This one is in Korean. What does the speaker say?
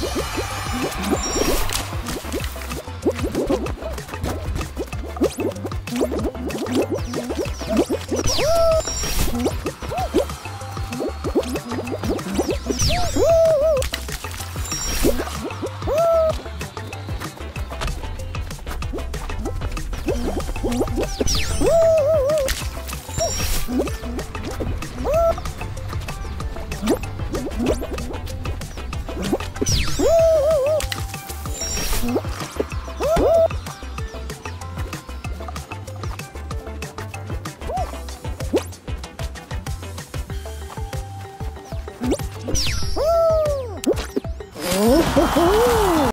Woo! Oh, ho, ho.